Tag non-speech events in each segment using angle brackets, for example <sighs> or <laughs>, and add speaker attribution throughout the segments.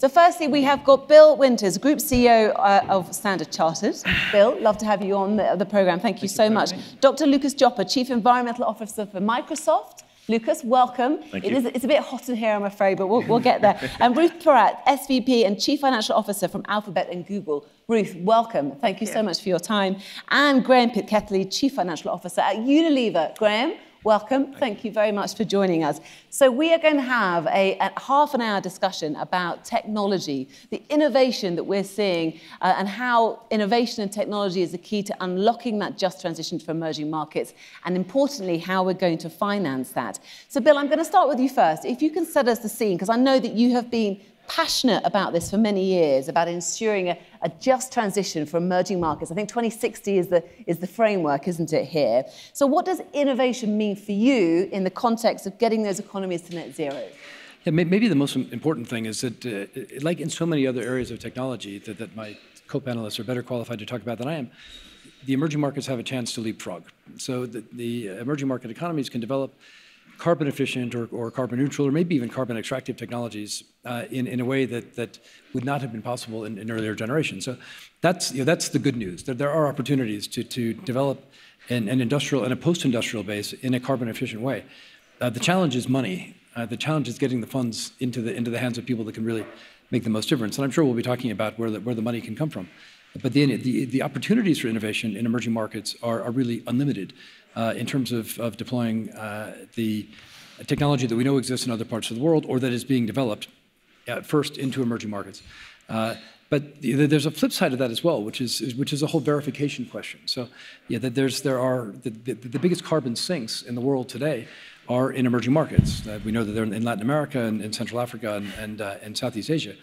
Speaker 1: So, firstly, we have got Bill Winters, Group CEO uh, of Standard Chartered. <sighs> Bill, love to have you on the, the program. Thank you Thank so you much. Dr. Lucas Joppa, Chief Environmental Officer for Microsoft. Lucas, welcome.
Speaker 2: Thank
Speaker 1: it
Speaker 2: you.
Speaker 1: Is, it's a bit hot in here, I'm afraid, but we'll, we'll get there. <laughs> and Ruth Porat, SVP and Chief Financial Officer from Alphabet and Google. Ruth, welcome. Thank you so much for your time. And Graeme Pitkethly, Chief Financial Officer at Unilever. Graeme, welcome. Thank you very much for joining us. So we are going to have a, a half an hour discussion about technology, the innovation that we're seeing, uh, and how innovation and technology is the key to unlocking that just transition for emerging markets, and importantly, how we're going to finance that. So Bill, I'm going to start with you first. If you can set us the scene, because I know that you have been passionate about this for many years, about ensuring a, a, just transition for emerging markets. I think 2060 is the, is the framework, isn't it, here? So, what does innovation mean for you in the context of getting those economies to net zero?
Speaker 3: Yeah, maybe the most important thing is that, uh, like in so many other areas of technology that, that my co panelists are better qualified to talk about than I am, the emerging markets have a chance to leapfrog. So, the, the emerging market economies can develop carbon efficient or, or, carbon neutral or maybe even carbon extractive technologies uh, in, in a way that, that would not have been possible in, in earlier generations. So that's, you know, that's the good news. That there are opportunities to, to develop an, an industrial and a post-industrial base in a carbon efficient way. Uh, the challenge is money. Uh, the challenge is getting the funds into the, into the hands of people that can really make the most difference. And I'm sure we'll be talking about where the, where the money can come from. But the, the, the opportunities for innovation in emerging markets are, are really unlimited uh, in terms of, of deploying uh, the technology that we know exists in other parts of the world or that is being developed uh, first into emerging markets. Uh, but there's a flip side of that as well, which is, which is a whole verification question. So, yeah, that there's there are the, the, the, biggest carbon sinks in the world today are in emerging markets. Uh, we know that they're in Latin America and Central Africa and and, and Southeast Asia,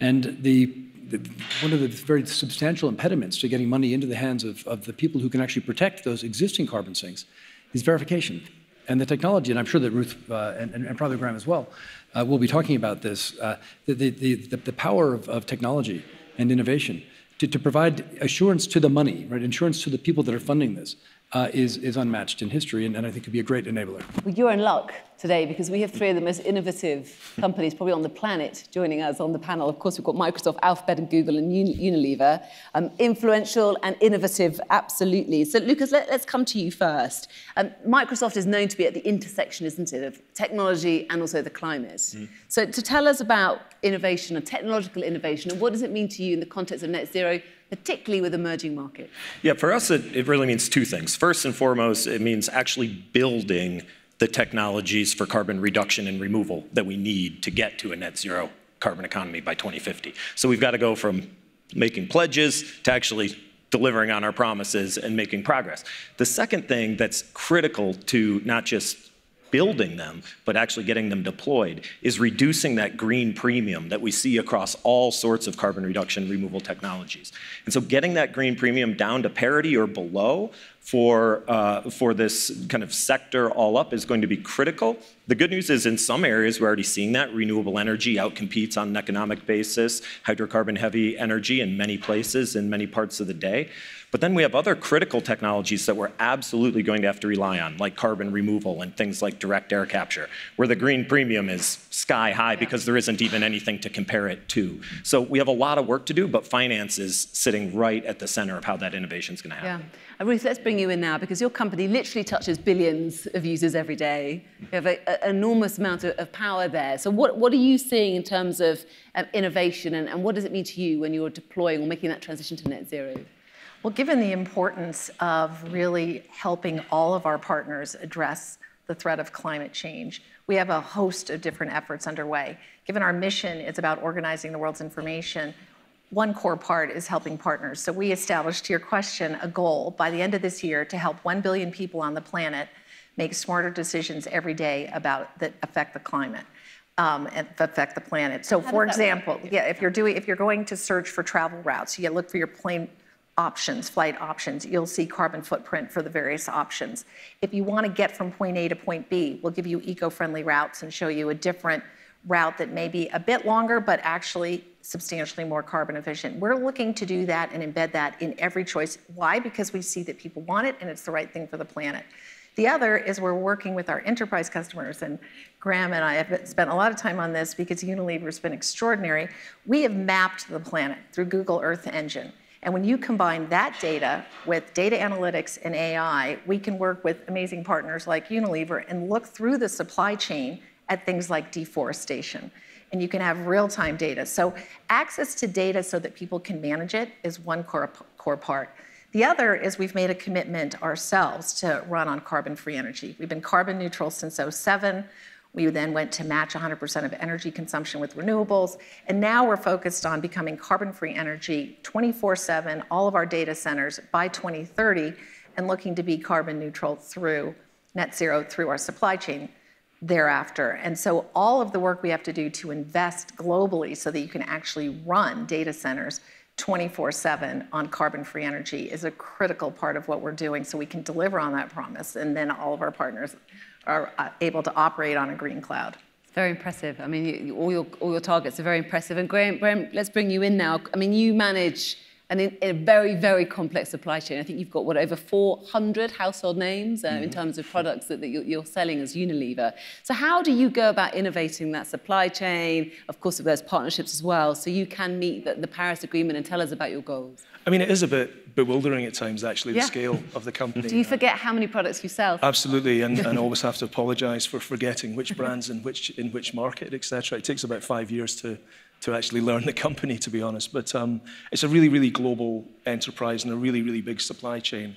Speaker 3: and the the, one of the very substantial impediments to getting money into the hands of, of the people who can actually protect those existing carbon sinks is verification. And the technology, and I'm sure that Ruth uh, and, and, probably Graeme as well, uh, will be talking about this, uh, the, the, the, the, power of, of technology and innovation to, to provide assurance to the money, right, assurance to the people that are funding this, uh, is, is unmatched in history, and, and I think could be a great enabler.
Speaker 1: Well, you're in luck today because we have three of the most innovative companies probably on the planet joining us on the panel. Of course, we've got Microsoft, Alphabet, and Google, and Unilever. Um, influential and innovative, absolutely. So, Lucas, let, us come to you first. Um, Microsoft is known to be at the intersection, isn't it, of technology and also the climate. Mm. So, to tell us about innovation and technological innovation, and what does it mean to you in the context of net zero? Particularly with emerging markets?
Speaker 2: Yeah, for us, it, it really means two things. First and foremost, it means actually building the technologies for carbon reduction and removal that we need to get to a net zero carbon economy by 2050. So we've got to go from making pledges to actually delivering on our promises and making progress. The second thing that's critical to not just building them, but actually getting them deployed, is reducing that green premium that we see across all sorts of carbon reduction removal technologies. And so getting that green premium down to parity or below for, uh, for this kind of sector all up is going to be critical. The good news is in some areas, we're already seeing that. Renewable energy outcompetes on an economic basis, hydrocarbon heavy energy in many places, in many parts of the day. But then we have other critical technologies that we're absolutely going to have to rely on, like carbon removal and things like direct air capture, where the green premium is sky high because there isn't even anything to compare it to. So we have a lot of work to do, but finance is sitting right at the center of how that innovation is going to happen.
Speaker 1: Yeah. Ruth, let's bring you in now because your company literally touches billions of users every day. You have an enormous amount of, of, power there. So what, what are you seeing in terms of um, innovation and, and what does it mean to you when you're deploying or making that transition to net zero?
Speaker 4: Well, given the importance of really helping all of our partners address the threat of climate change, we have a host of different efforts underway. Given our mission, it's about organizing the world's information. One core part is helping partners. So we established, to your question, a goal by the end of this year to help 1 billion people on the planet make smarter decisions every day about that affect the climate. Um, and affect the planet. So, How for example, yeah, if you're doing, if you're going to search for travel routes, you look for your plane options, flight options, you'll see carbon footprint for the various options. If you want to get from point A to point B, we'll give you eco-friendly routes and show you a different route that may be a bit longer, but actually substantially more carbon efficient. We're looking to do that and embed that in every choice. Why? Because we see that people want it and it's the right thing for the planet. The other is we're working with our enterprise customers, and Graeme and I have spent a lot of time on this because Unilever's been extraordinary. We have mapped the planet through Google Earth Engine. And when you combine that data with data analytics and AI, we can work with amazing partners like Unilever and look through the supply chain at things like deforestation. And you can have real-time data. So access to data so that people can manage it is one core, core part. The other is we've made a commitment ourselves to run on carbon-free energy. We've been carbon neutral since 07. We then went to match 100% of energy consumption with renewables. And now we're focused on becoming carbon-free energy 24/7, all of our data centers by 2030, and looking to be carbon neutral through net zero through our supply chain thereafter. And so all of the work we have to do to invest globally so that you can actually run data centers 24/7 on carbon-free energy is a critical part of what we're doing so we can deliver on that promise, and then all of our partners are uh, able to operate on a green cloud.
Speaker 1: Very impressive. I mean, all, your, all your targets are very impressive. And Graeme, Graeme, let's bring you in now. I mean, you manage and in, in, a very, very complex supply chain. I think you've got, what, over 400 household names uh, mm-hmm. in terms of products that, that you're, selling as Unilever. So how do you go about innovating that supply chain? Of course, there's partnerships as well, so you can meet the, the, Paris Agreement and tell us about your goals.
Speaker 5: I mean, it is a bit bewildering at times, actually, the scale of the company.
Speaker 1: Do you forget how many products you sell?
Speaker 5: Absolutely, and, and <laughs> always have to apologise for forgetting which brands in which, in which market, etc. It takes about five years to to actually learn the company, to be honest. But um, it's a really, really global enterprise and a really, really big supply chain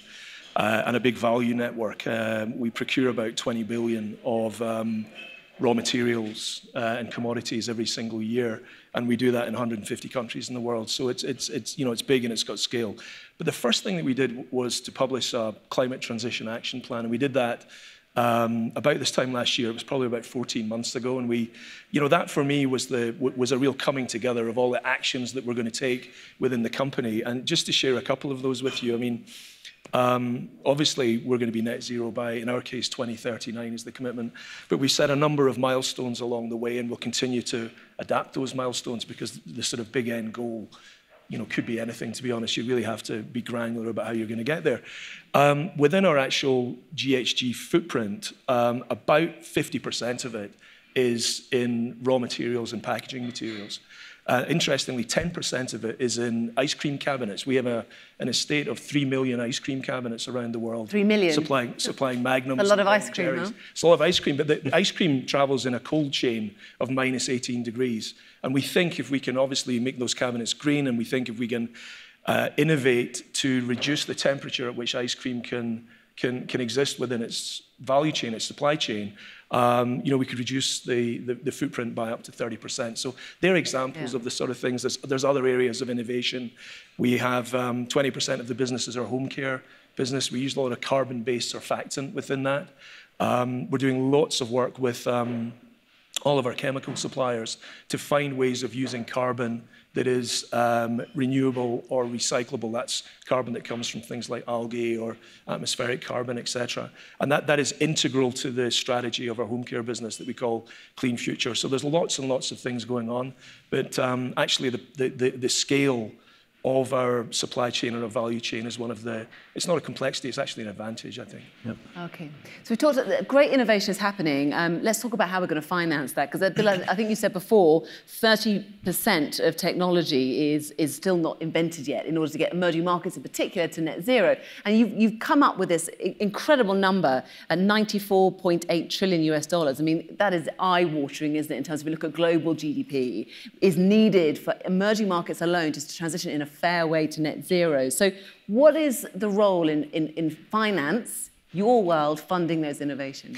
Speaker 5: uh, and a big value network. Um, we procure about 20 billion of um, raw materials uh, and commodities every single year, and we do that in 150 countries in the world. So it's, it's, it's, you know, it's big and it's got scale. But the first thing that we did was to publish a climate transition action plan, and we did that um, about this time last year. It was probably about 14 months ago, and we, you know, that for me was the was a real coming together of all the actions that we're going to take within the company. And just to share a couple of those with you, I mean. Um, obviously, we're going to be net zero by, in our case, 2039 is the commitment. But we set a number of milestones along the way, and we'll continue to adapt those milestones because the sort of big end goal you know, could be anything, to be honest. You really have to be granular about how you're going to get there. Um, within our actual GHG footprint, um, about 50% of it is in raw materials and packaging materials. Uh, interestingly, 10% of it is in ice cream cabinets. We have a, an estate of 3 million ice cream cabinets around the world.
Speaker 1: 3 million?
Speaker 5: Supplying, supplying magnums.
Speaker 1: A lot of ice cream, huh?
Speaker 5: It's a lot of ice cream, but the, the ice cream travels in a cold chain of minus 18 degrees. And we think if we can obviously make those cabinets green, and we think if we can uh, innovate to reduce the temperature at which ice cream can, can, can exist within its value chain, its supply chain, um, you know, we could reduce the, the, the, footprint by up to 30%. So they're examples yeah. of the sort of things. There's, there's other areas of innovation. We have 20% um, of the businesses are home care business. We use a lot of carbon-based surfactant within that. Um, we're doing lots of work with um, all of our chemical suppliers to find ways of using carbon that is um, renewable or recyclable. That's carbon that comes from things like algae or atmospheric carbon, etc. And that, that is integral to the strategy of our home care business that we call Clean Future. So there's lots and lots of things going on. But um, actually, the, the, the, the scale of our supply chain and our value chain is one of the, it's not a complexity, it's actually an advantage, I think. Yep.
Speaker 1: Okay. So we talked, about great innovation is happening. Um, let's talk about how we're going to finance that. Because I think you said before, 30% of technology is, is still not invented yet in order to get emerging markets in particular to net zero. And you've, you've come up with this incredible number at 94.8 trillion US dollars. I mean, that is eye-watering, isn't it, in terms of we look at global GDP, is needed for emerging markets alone just to transition in a fair way to net zero. So what is the role in, in, in finance, your world, funding those innovations?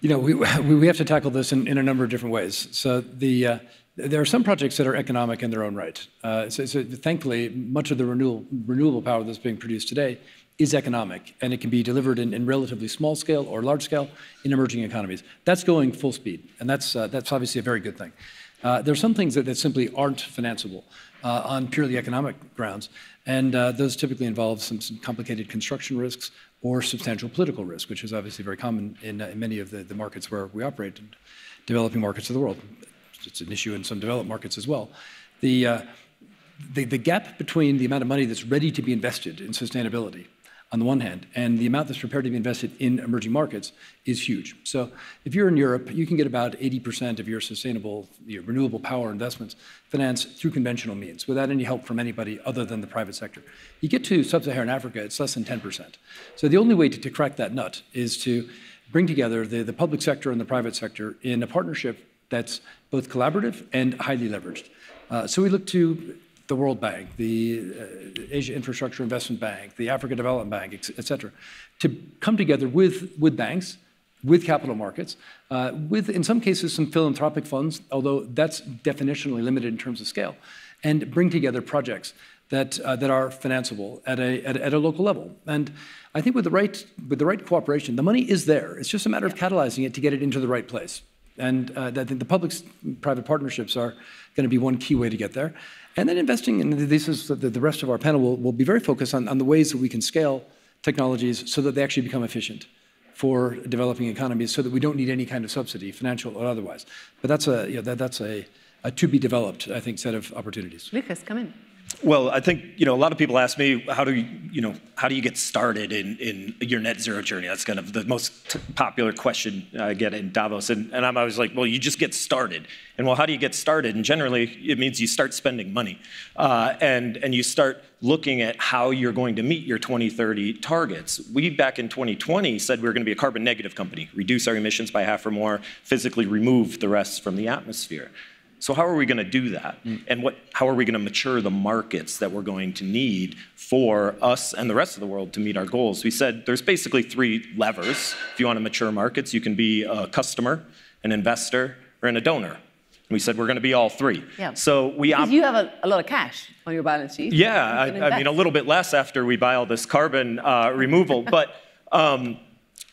Speaker 3: You know, we, we have to tackle this in, in a number of different ways. So the, uh, there are some projects that are economic in their own right. Uh, so, so, thankfully, much of the renewable, renewable power that's being produced today is economic, and it can be delivered in, in, relatively small scale or large scale in emerging economies. That's going full speed, and that's, uh, that's obviously a very good thing. Uh, there are some things that, that simply aren't financeable uh, on purely economic grounds, and uh, those typically involve some, some, complicated construction risks or substantial political risk, which is obviously very common in, uh, in many of the, the, markets where we operate, in developing markets of the world. It's an issue in some developed markets as well. The, uh, the, the gap between the amount of money that's ready to be invested in sustainability on the one hand, and the amount that's prepared to be invested in emerging markets is huge. So if you're in Europe, you can get about 80% of your sustainable, your renewable power investments financed through conventional means without any help from anybody other than the private sector. You get to sub-Saharan Africa, it's less than 10%. So the only way to, to crack that nut is to bring together the, the public sector and the private sector in a partnership that's both collaborative and highly leveraged. Uh, so we look to the World Bank, the uh, Asia Infrastructure Investment Bank, the Africa Development Bank, et cetera, to come together with, with banks, with capital markets, uh, with, in some cases, some philanthropic funds, although that's definitionally limited in terms of scale, and bring together projects that, uh, that are financeable at a, at, at, a local level. And I think with the, right, with the right cooperation, the money is there. It's just a matter of catalyzing it to get it into the right place. And uh, I think the public-private partnerships are going to be one key way to get there. And then investing, and this is the, rest of our panel will, will be very focused on, on the ways that we can scale technologies so that they actually become efficient for developing economies so that we don't need any kind of subsidy, financial or otherwise. But that's a, you know, that, that's a, a to be developed, I think, set of opportunities.
Speaker 1: Lucas, come in.
Speaker 2: Well, I think you know a lot of people ask me how do you you know how do you get started in, in your net zero journey? That's kind of the most popular question I get in Davos, and, and I'm always like, well, you just get started. And well, how do you get started? And generally, it means you start spending money, uh, and and you start looking at how you're going to meet your 2030 targets. We back in 2020 said we were going to be a carbon negative company, reduce our emissions by half or more, physically remove the rest from the atmosphere. So how are we going to do that? Mm. And what, how are we going to mature the markets that we're going to need for us and the rest of the world to meet our goals? We said there's basically three levers. If you want to mature markets, you can be a customer, an investor, or a donor. And we said we're going to be all three.
Speaker 1: Yeah.
Speaker 2: So we
Speaker 1: because you have a, a, lot of cash on your balance sheet.
Speaker 2: Yeah, I, I, mean a little bit less after we buy all this carbon uh, removal, but. Um,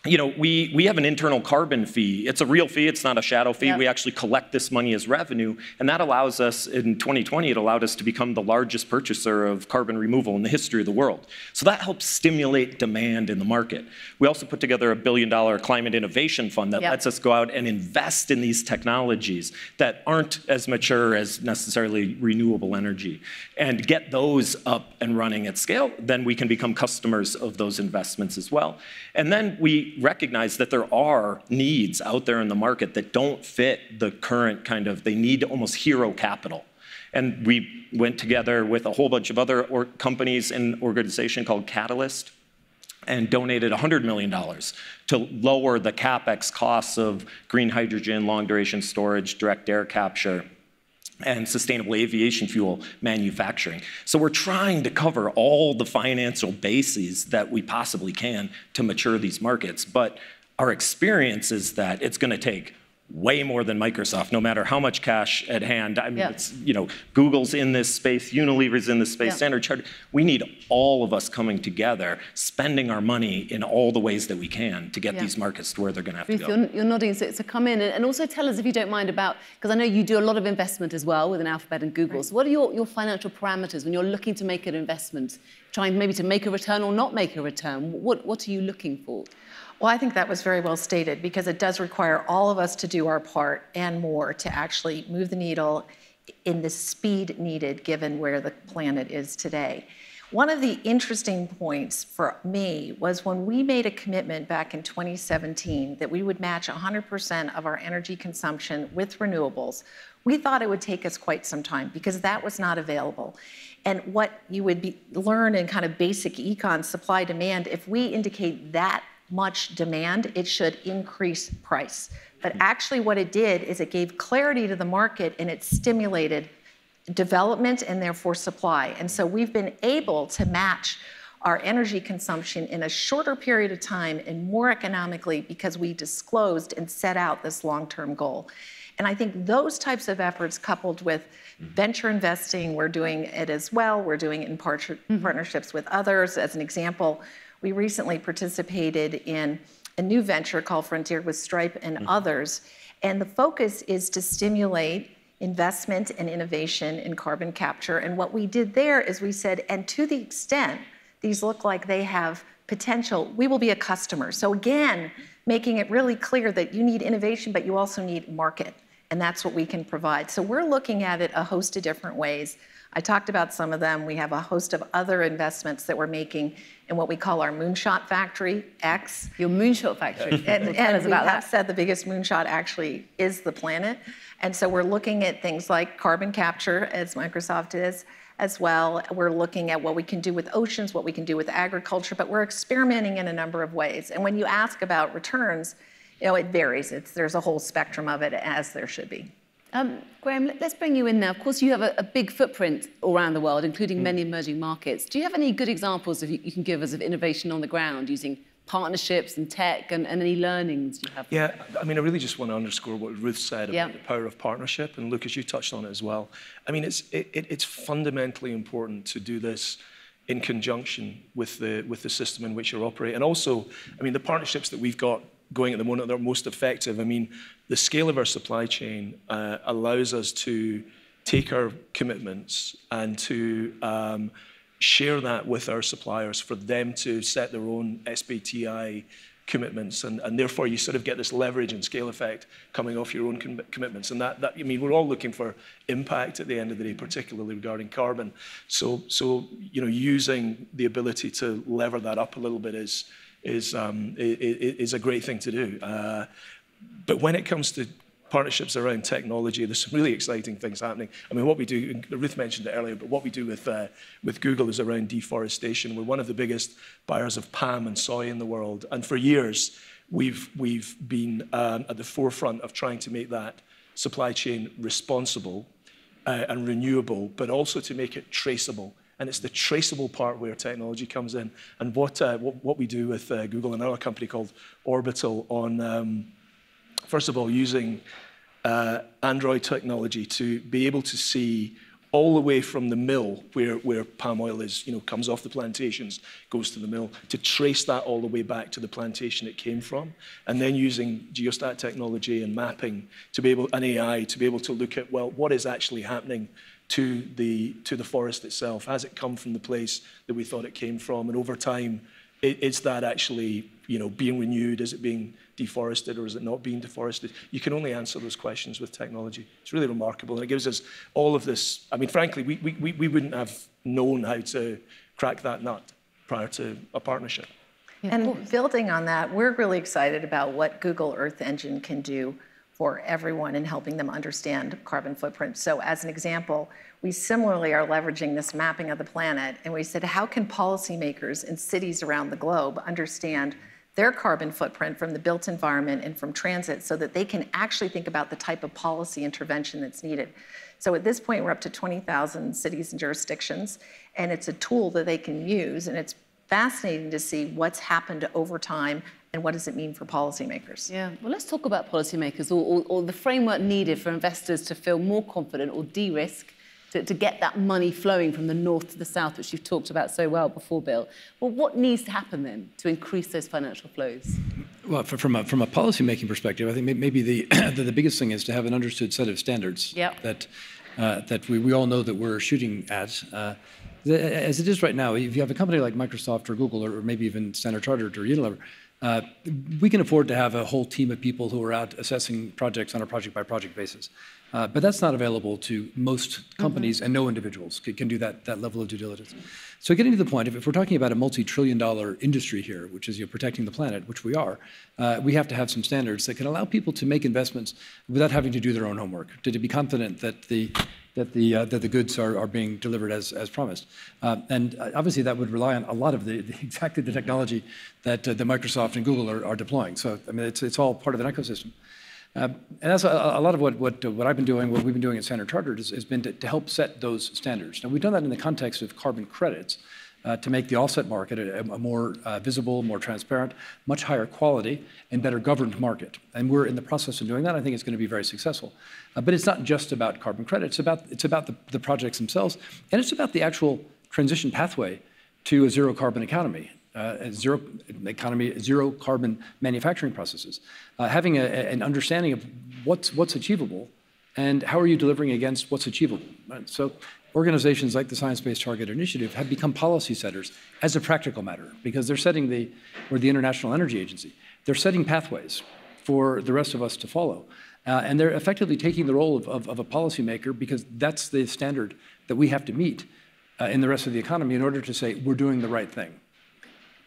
Speaker 2: you know, we, we have an internal carbon fee. It's a real fee, it's not a shadow fee. Yep. We actually collect this money as revenue, and that allows us, in 2020, it allowed us to become the largest purchaser of carbon removal in the history of the world. So that helps stimulate demand in the market. We also put together a billion dollar climate innovation fund that yep. lets us go out and invest in these technologies that aren't as mature as necessarily renewable energy and get those up and running at scale. Then we can become customers of those investments as well. And then we recognize that there are needs out there in the market that don't fit the current kind of, they need almost hero capital. And we went together with a whole bunch of other companies and organization called Catalyst and donated $100 million to lower the capex costs of green hydrogen, long duration storage, direct air capture, and sustainable aviation fuel manufacturing. So we're trying to cover all the financial bases that we possibly can to mature these markets. But our experience is that it's going to take way more than Microsoft, no matter how much cash at hand. I mean, yeah. it's, you know, Google's in this space, Unilever's in this space, yeah. Standard Chartered. We need all of us coming together, spending our money in all the ways that we can to get yeah. these markets to where they're going to have
Speaker 1: Ruth,
Speaker 2: to go.
Speaker 1: You're, you're nodding, so, so come in and, and, also tell us, if you don't mind, about, because I know you do a lot of investment as well within Alphabet and Google. Right. So what are your, your financial parameters when you're looking to make an investment, trying maybe to make a return or not make a return? What, what are you looking for?
Speaker 4: Well, I think that was very well stated because it does require all of us to do our part and more to actually move the needle in the speed needed given where the planet is today. One of the interesting points for me was when we made a commitment back in 2017 that we would match 100% of our energy consumption with renewables. We thought it would take us quite some time because that was not available. And what you would be, learn in kind of basic econ supply demand, if we indicate that much demand, it should increase price. But actually, what it did is it gave clarity to the market and it stimulated development and therefore supply. And so we've been able to match our energy consumption in a shorter period of time and more economically because we disclosed and set out this long term goal. And I think those types of efforts, coupled with venture investing, we're doing it as well. We're doing it in mm-hmm. partnerships with others. As an example, we recently participated in a new venture called Frontier with Stripe and mm-hmm. others. And the focus is to stimulate investment and innovation in carbon capture. And what we did there is we said, and to the extent these look like they have potential, we will be a customer. So again, making it really clear that you need innovation, but you also need market. and that's what we can provide. So we're looking at it a host of different ways. I talked about some of them. We have a host of other investments that we're making in what we call our Moonshot Factory X.
Speaker 1: Your Moonshot Factory. <laughs>
Speaker 4: and,
Speaker 1: Tell
Speaker 4: and
Speaker 1: us
Speaker 4: we have
Speaker 1: that.
Speaker 4: said the biggest moonshot actually is the planet. And so we're looking at things like carbon capture, as Microsoft is, as well. We're looking at what we can do with oceans, what we can do with agriculture, but we're experimenting in a number of ways. And when you ask about returns, you know, it varies. It's, there's a whole spectrum of it, as there should be.
Speaker 1: Um, Graeme, let- let's bring you in now. Of course, you have a, a big footprint all around the world, including many emerging markets. Do you have any good examples of you, you can give us of innovation on the ground using partnerships and tech and, and any learnings you have?
Speaker 5: Yeah, I mean, I really just want to underscore what Ruth said
Speaker 1: Yeah.
Speaker 5: about the power of partnership, and Lucas, you touched on it as well. I mean, it's it, it- it's fundamentally important to do this in conjunction with the with the system in which you're operating, and also, I mean, the partnerships that we've got going at the moment they're most effective. I mean, the scale of our supply chain uh, allows us to take our commitments and to um, share that with our suppliers for them to set their own SBTI commitments, and, and therefore you sort of get this leverage and scale effect coming off your own com- commitments. And that, that, I mean, we're all looking for impact at the end of the day, particularly regarding carbon. So, so you know, using the ability to lever that up a little bit is is um, is a great thing to do. Uh, but when it comes to partnerships around technology, there's some really exciting things happening. I mean, what we do, Ruth mentioned it earlier, but what we do with, uh, with Google is around deforestation. We're one of the biggest buyers of palm and soy in the world. And for years, we've, we've been um, at the forefront of trying to make that supply chain responsible uh, and renewable, but also to make it traceable. And it's the traceable part where technology comes in. And what, uh, what, what we do with uh, Google and another company called Orbital on, um, first of all, using uh, Android technology to be able to see all the way from the mill where, where palm oil is, you know, comes off the plantations, goes to the mill, to trace that all the way back to the plantation it came from, and then using geostat technology and mapping to be able, and AI to be able to look at, well, what is actually happening to the, to the forest itself? Has it come from the place that we thought it came from? And over time, is that actually, you know, being renewed? Is it being deforested or is it not being deforested? You can only answer those questions with technology. It's really remarkable. And it gives us all of this. I mean, frankly, we, we- we wouldn't have known how to crack that nut prior to a partnership.
Speaker 4: And building on that, we're really excited about what Google Earth Engine can do for everyone and helping them understand carbon footprint. So as an example, we similarly are leveraging this mapping of the planet, and we said, how can policymakers in cities around the globe understand their carbon footprint from the built environment and from transit so that they can actually think about the type of policy intervention that's needed. So at this point, we're up to 20,000 cities and jurisdictions, and it's a tool that they can use, and it's fascinating to see what's happened over time and what does it mean for policymakers.
Speaker 1: Yeah, well, let's talk about policymakers or, or, or the framework needed for investors to feel more confident or de risk to, to get that money flowing from the north to the south, which you've talked about so well before, Bill. Well, what needs to happen then to increase those financial flows?
Speaker 3: Well, fr- from a, from a policymaking perspective, I think maybe the, <clears throat> the, the biggest thing is to have an understood set of standards
Speaker 1: Yep.
Speaker 3: that, uh, that we, we all know that we're shooting at. Uh, the, as it is right now, if you have a company like Microsoft or Google or, or maybe even Standard Chartered or Unilever, uh, we can afford to have a whole team of people who are out assessing projects on a project by project basis. Uh, but that's not available to most companies, and no individuals can, can do that, that level of due diligence. So, getting to the point, if, we're talking about a multi trillion dollar industry here, which is you know, protecting the planet, which we are, uh, we have to have some standards that can allow people to make investments without having to do their own homework, to, to be confident that the that the, uh, that the goods are, are being delivered as, as promised. Uh, and uh, obviously that would rely on a lot of the, the <laughs> exactly the technology that, uh, the Microsoft and Google are, are deploying. So, I mean, it's, it's all part of an ecosystem. Uh, and that's a, a lot of what, what, uh, what I've been doing, what we've been doing at Standard Chartered has, has been to, to help set those standards. Now, we've done that in the context of carbon credits uh, to make the offset market a, a more uh, visible, more transparent, much higher quality, and better governed market. And we're in the process of doing that. I think it's going to be very successful. Uh, but it's not just about carbon credits. It's about, it's about the, the projects themselves, and it's about the actual transition pathway to a zero carbon economy uh, zero economy, zero carbon manufacturing processes, uh, having a, an understanding of what's, what's achievable and how are you delivering against what's achievable. right? So organizations like the Science Based Target Initiative have become policy setters as a practical matter because they're setting the, or the International Energy Agency, they're setting pathways for the rest of us to follow. Uh, and they're effectively taking the role of, of, of, a policymaker because that's the standard that we have to meet uh, in the rest of the economy in order to say we're doing the right thing.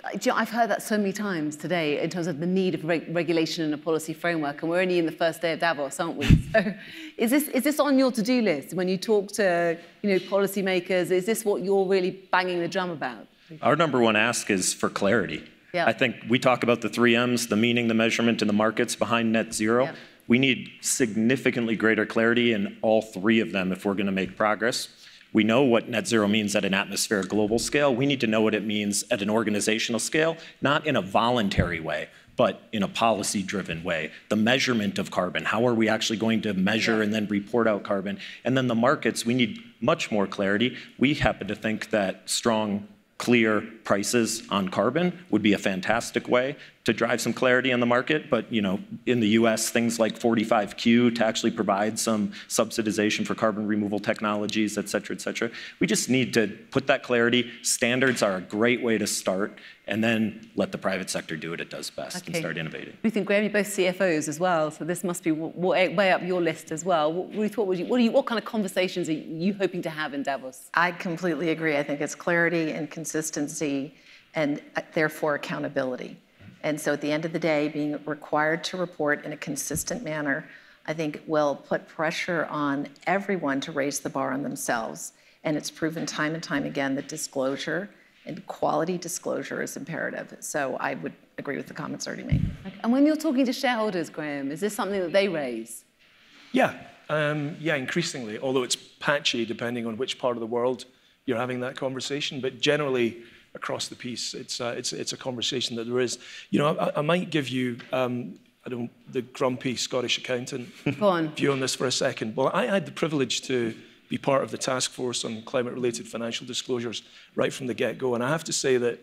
Speaker 1: I've heard that so many times today in terms of the need of reg regulation and a policy framework, and we're only in the first day of Davos, aren't we? <laughs> So, is this is this on your to-do list when you talk to you know policymakers? Is this what you're really banging the drum about?
Speaker 2: Our number one ask is for clarity. Yeah. I think we talk about the three M's: the meaning, the measurement, and the markets behind net zero. Yeah. We need significantly greater clarity in all three of them if we're going to make progress. We know what net zero means at an atmospheric global scale. We need to know what it means at an organizational scale, not in a voluntary way, but in a policy driven way. The measurement of carbon, how are we actually going to measure and then report out carbon? And then the markets, we need much more clarity. We happen to think that strong clear prices on carbon would be a fantastic way to drive some clarity on the market. But you know, in the US, things like 45Q to actually provide some subsidization for carbon removal technologies, et cetera, et cetera. We just need to put that clarity. Standards are a great way to start, and then let the private sector do what it does best okay. and start innovating.
Speaker 1: Ruth and Graeme, you're both CFOs as well, so this must be way up your list as well. Ruth, what, would you, what, you, what kind of conversations are you hoping to have in Davos?
Speaker 4: I completely agree. I think it's clarity and consistency and uh, therefore accountability. And so at the end of the day, being required to report in a consistent manner, I think will put pressure on everyone to raise the bar on themselves. And it's proven time and time again that disclosure and quality disclosure is imperative. So I would agree with the comments already made.
Speaker 1: And when you're talking to shareholders, Graeme, is this something that they raise?
Speaker 5: Yeah, um, yeah, increasingly, although it's patchy depending on which part of the world you're having that conversation. But generally, across the piece. It's, uh, it's, it's a conversation that there is. You know, I, I might give you, um, I don't, the grumpy Scottish accountant
Speaker 1: on.
Speaker 5: view on this for a second. Well, I had the privilege to be part of the task force on climate-related financial disclosures right from the get-go, and I have to say that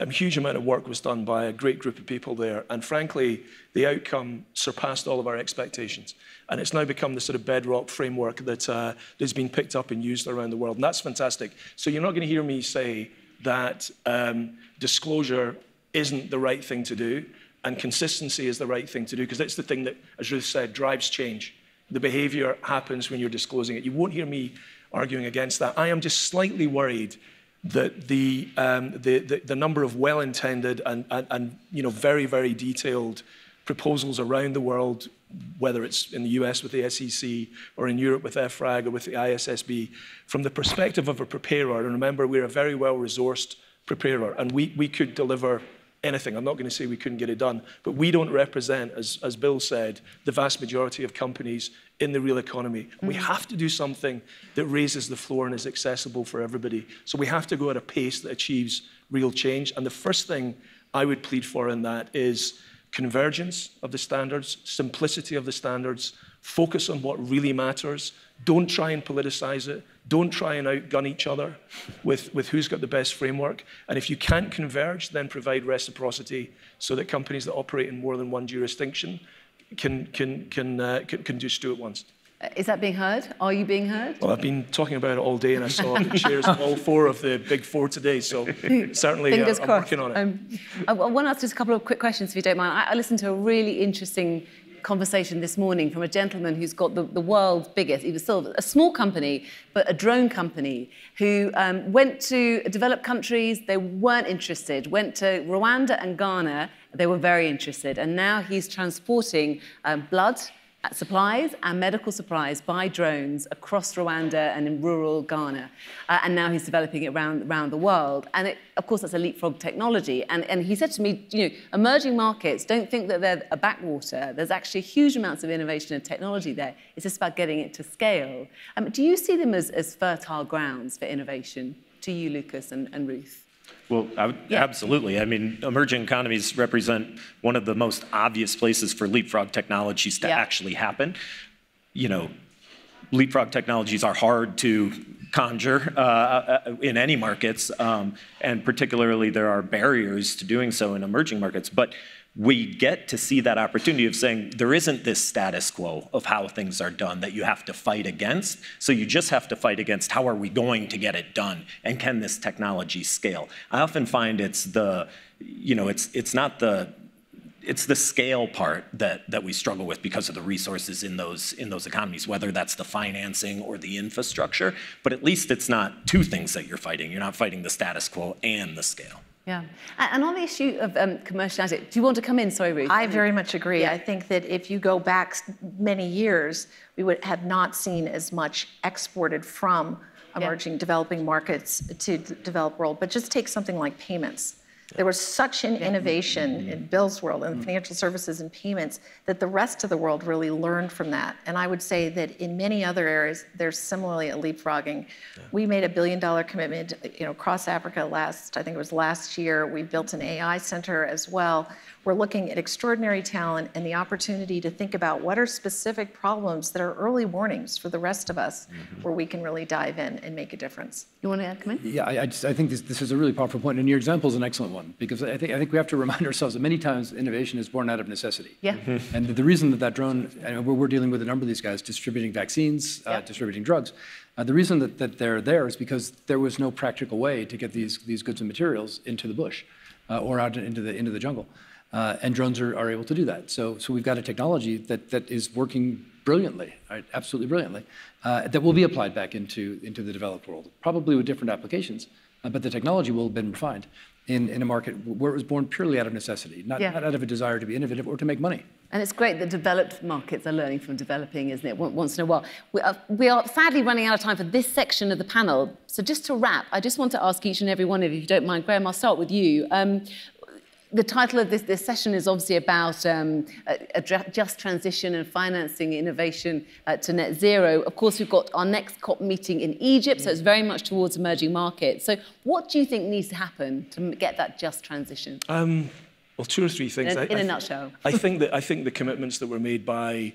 Speaker 5: a huge amount of work was done by a great group of people there, and frankly, the outcome surpassed all of our expectations. And it's now become the sort of bedrock framework that uh, has been picked up and used around the world, and that's fantastic. So you're not going to hear me say that um, disclosure isn't the right thing to do and consistency is the right thing to do because that's the thing that, as Ruth said, drives change. The behavior happens when you're disclosing it. You won't hear me arguing against that. I am just slightly worried that the, um, the, the, the, number of well-intended and, and, and you know, very, very detailed proposals around the world whether it's in the US with the SEC or in Europe with EFRAG or with the ISSB, from the perspective of a preparer, and remember, we're a very well resourced preparer, and we, we could deliver anything. I'm not going to say we couldn't get it done, but we don't represent, as, as Bill said, the vast majority of companies in the real economy. Mm-hmm. We have to do something that raises the floor and is accessible for everybody. So we have to go at a pace that achieves real change. And the first thing I would plead for in that is convergence of the standards, simplicity of the standards, focus on what really matters. Don't try and politicize it. Don't try and outgun each other with, with who's got the best framework. And if you can't converge, then provide reciprocity so that companies that operate in more than one jurisdiction can, can, can, uh, can, can just do it once.
Speaker 1: Is that being heard? Are you being heard?
Speaker 5: Well, I've been talking about it all day, and I saw the <laughs> chairs of all four of the big four today. So <laughs> certainly,
Speaker 1: Fingers
Speaker 5: uh, I'm working on it. Um,
Speaker 1: I want to ask just a couple of quick questions, if you don't mind. I, I listened to a really interesting conversation this morning from a gentleman who's got the, the world's biggest, he was still a small company, but a drone company, who um, went to developed countries, they weren't interested, went to Rwanda and Ghana, they were very interested, and now he's transporting um, blood supplies and medical supplies by drones across Rwanda and in rural Ghana. Uh, and now he's developing it around, around the world. And it, of course, that's a leapfrog technology. And, and he said to me, you know, emerging markets don't think that they're a backwater. There's actually huge amounts of innovation and technology there. It's just about getting it to scale. Um, do you see them as, as fertile grounds for innovation? To you, Lucas and, and Ruth?
Speaker 2: Well, I yeah. absolutely. I mean, emerging economies represent one of the most obvious places for leapfrog technologies to yeah. actually happen. You know, leapfrog technologies are hard to conjure uh, uh, in any markets, um, and particularly there are barriers to doing so in emerging markets. But we get to see that opportunity of saying there isn't this status quo of how things are done that you have to fight against. So you just have to fight against how are we going to get it done and can this technology scale? I often find it's the, you know, it's, it's not the it's the scale part that, that we struggle with because of the resources in those, in those economies, whether that's the financing or the infrastructure. But at least it's not two things that you're fighting. You're not fighting the status quo and the scale.
Speaker 1: Yeah. And on the issue of um, commercializing, do you want to come in? Sorry, Ruth.
Speaker 4: I very much agree. Yeah. I think that if you go back many years, we would have not seen as much exported from emerging yeah. developing markets to the developed world. But just take something like payments. There was such an innovation in Bill's world and financial services and payments that the rest of the world really learned from that. And I would say that in many other areas, there's similarly a leapfrogging. Yeah. We made a billion dollar commitment, you know, across Africa last, I think it was last year. We built an AI center as well we're looking at extraordinary talent and the opportunity to think about what are specific problems that are early warnings for the rest of us mm-hmm. where we can really dive in and make a difference.
Speaker 1: You want to add, come in?
Speaker 3: Yeah, I, I, just, I think this, this is a really powerful point. point, and your example is an excellent one because I think, I think we have to remind <laughs> ourselves that many times innovation is born out of necessity.
Speaker 1: Yeah. Mm-hmm.
Speaker 3: And the, the, reason that that drone, and we're, we're, dealing with a number of these guys distributing vaccines, uh, distributing drugs. Uh, the reason that, that they're there is because there was no practical way to get these, these goods and materials into the bush uh, or out into the, into the jungle. Uh, and drones are, are able to do that. So, so we've got a technology that, that is working brilliantly, right? absolutely brilliantly, uh, that will be applied back into, into the developed world, probably with different applications, uh, but the technology will have been refined in, in a market where it was born purely out of necessity, not, yeah. not out of a desire to be innovative or to make money.
Speaker 1: And it's great that developed markets are learning from developing, isn't it, once in a while. We are, we are, sadly running out of time for this section of the panel. So just to wrap, I just want to ask each and every one of you, if you don't mind, Graeme, I'll start with you. Um, the title of this, this session is obviously about um, a, a, just transition and financing innovation uh, to net zero. Of course, we've got our next COP meeting in Egypt, so it's very much towards emerging markets. So, what do you think needs to happen to get that just transition? Um,
Speaker 5: well, two or three things.
Speaker 1: In, a, in I, a nutshell.
Speaker 5: I think that I think the commitments that were made by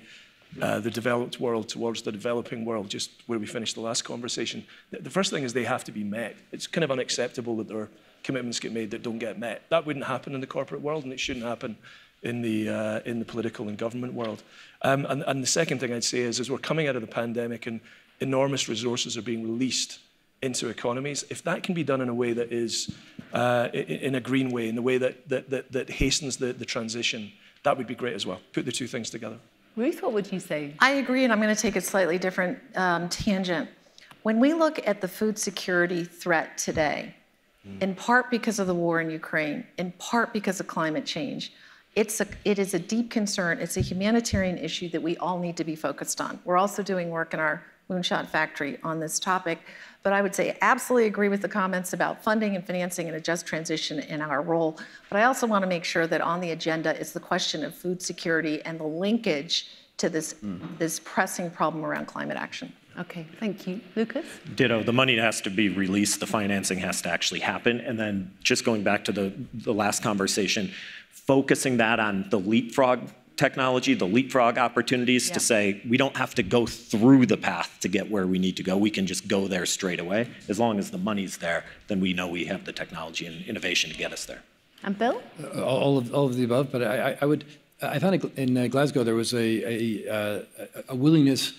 Speaker 5: uh, the developed world towards the developing world, just where we finished the last conversation. The, the first thing is they have to be met. It's kind of unacceptable that there are commitments get made that don't get met. That wouldn't happen in the corporate world, and it shouldn't happen in the, uh, in the political and government world. Um, and, and the second thing I'd say is, as we're coming out of the pandemic and enormous resources are being released into economies, if that can be done in a way that is, uh, in a green way, in the way that, that, that, that hastens the, the transition, that would be great as well. Put the two things together.
Speaker 1: Ruth, what would you say?
Speaker 4: I agree, and I'm going to take a slightly different um, tangent. When we look at the food security threat today, in part because of the war in Ukraine, in part because of climate change. It's a, it is a deep concern. It's a humanitarian issue that we all need to be focused on. We're also doing work in our Moonshot Factory on this topic. But I would say absolutely agree with the comments about funding and financing and a just transition in our role. But I also want to make sure that on the agenda is the question of food security and the linkage to this, mm. this pressing problem around climate action.
Speaker 1: Okay, thank you. Lucas?
Speaker 2: Ditto. The money has to be released, the financing has to actually happen. And then just going back to the, the last conversation, focusing that on the leapfrog technology, the leapfrog opportunities yeah. to say we don't have to go through the path to get where we need to go. We can just go there straight away. As long as the money's there, then we know we have the technology and innovation to get us there.
Speaker 1: And Bill?
Speaker 3: Uh, all, of, all of the above, but I, I would, I found in uh, Glasgow there was a, a, uh, a willingness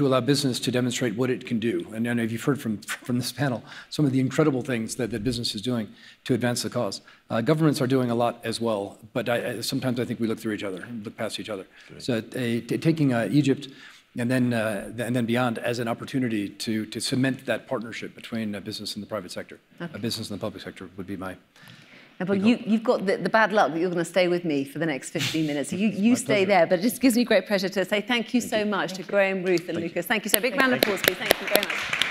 Speaker 3: to allow business to demonstrate what it can do. And I know you've heard from, from this panel some of the incredible things that, that business is doing to advance the cause. Uh, governments are doing a lot as well, but I, sometimes I think we look through each other, look past each other. Right. So taking uh, Egypt and then, uh, and then beyond as an opportunity to, to cement that partnership between business and the private sector, okay. business and the public sector would be my
Speaker 1: well, you, you've got the, the, bad luck that you're going to stay with me for the next 15 minutes. <laughs> You, you stay pleasure. there, but it just gives me great pleasure to say thank you thank so you. much thank to. Graeme, Ruth, and thank Lucas. Thank you so. Big round of applause, please. Thank you very much.